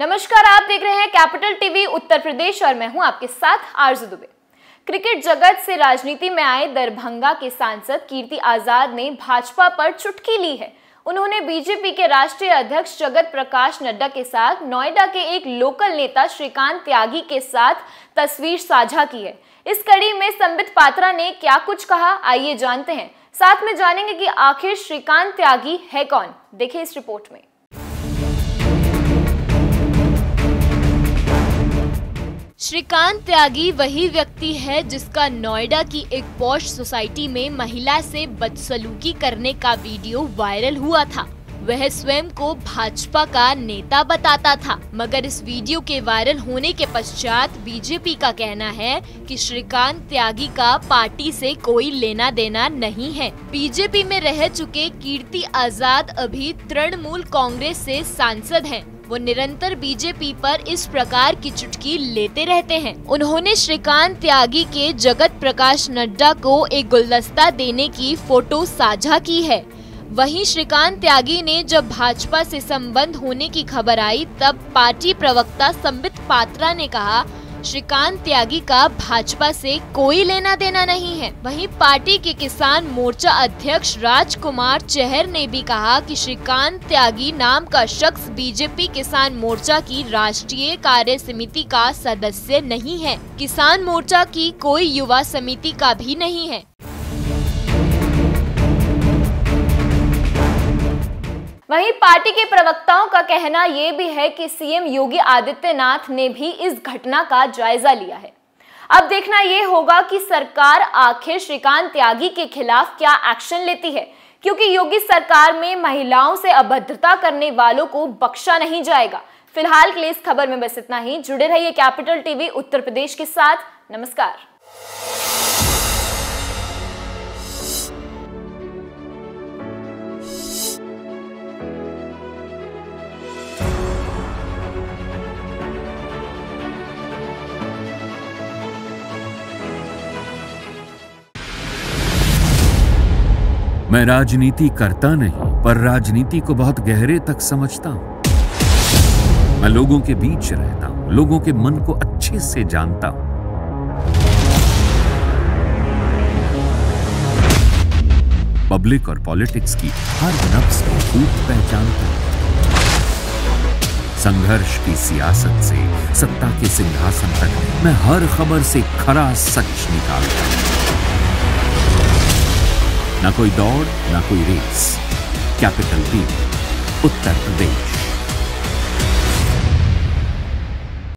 नमस्कार, आप देख रहे हैं कैपिटल टीवी उत्तर प्रदेश और मैं हूँ आपके साथ आरज़ू दुबे। क्रिकेट जगत से राजनीति में आए दरभंगा के सांसद कीर्ति आज़ाद ने भाजपा पर चुटकी ली है। उन्होंने बीजेपी के राष्ट्रीय अध्यक्ष जगत प्रकाश नड्डा के साथ, नोएडा के एक लोकल नेता श्रीकांत त्यागी के साथ तस्वीर साझा की है। इस कड़ी में संबित पात्रा ने क्या कुछ कहा, आइए जानते हैं। साथ में जानेंगे कि आखिर श्रीकांत त्यागी है कौन। देखिए इस रिपोर्ट में। श्रीकांत त्यागी वही व्यक्ति है जिसका नोएडा की एक पॉश सोसाइटी में महिला से बदसलूकी करने का वीडियो वायरल हुआ था वह स्वयं को भाजपा का नेता बताता था, मगर इस वीडियो के वायरल होने के पश्चात बीजेपी का कहना है कि श्रीकांत त्यागी का पार्टी से कोई लेना देना नहीं है बीजेपी में रह चुके कीर्ति आज़ाद अभी तृणमूल कांग्रेस से सांसद हैं। वो निरंतर बीजेपी पर इस प्रकार की चुटकी लेते रहते हैं। उन्होंने श्रीकांत त्यागी के जगत प्रकाश नड्डा को एक गुलदस्ता देने की फ़ोटो साझा की है। वहीं श्रीकांत त्यागी ने जब भाजपा से संबंध होने की खबर आई, तब पार्टी प्रवक्ता संबित पात्रा ने कहा श्रीकांत त्यागी का भाजपा से कोई लेना देना नहीं है। वहीं पार्टी के किसान मोर्चा अध्यक्ष राजकुमार चहर ने भी कहा कि श्रीकांत त्यागी नाम का शख्स बीजेपी किसान मोर्चा की राष्ट्रीय कार्य समिति का सदस्य नहीं है। किसान मोर्चा की कोई युवा समिति का भी नहीं है। वहीं पार्टी के प्रवक्ताओं का कहना यह भी है कि सीएम योगी आदित्यनाथ ने भी इस घटना का जायजा लिया है। अब देखना यह होगा कि सरकार आखिर श्रीकांत त्यागी के खिलाफ क्या एक्शन लेती है, क्योंकि योगी सरकार में महिलाओं से अभद्रता करने वालों को बख्शा नहीं जाएगा। फ़िलहाल के लिए इस खबर में बस इतना ही। जुड़े रहिए कैपिटल टीवी, उत्तर प्रदेश के साथ। नमस्कार। मैं राजनीति करता नहीं, पर राजनीति को बहुत गहरे तक समझता हूँ। मैं लोगों के बीच रहता हूँ, लोगों के मन को अच्छे से जानता हूँ। पब्लिक और पॉलिटिक्स की हर नफ्स को खूब पहचानता हूँ। संघर्ष की सियासत से, सत्ता के सिंहासन तक मैं हर खबर से खरा सच निकालता हूँ। ना कोई दौड़ ना कोई race capital B Uttar Pradesh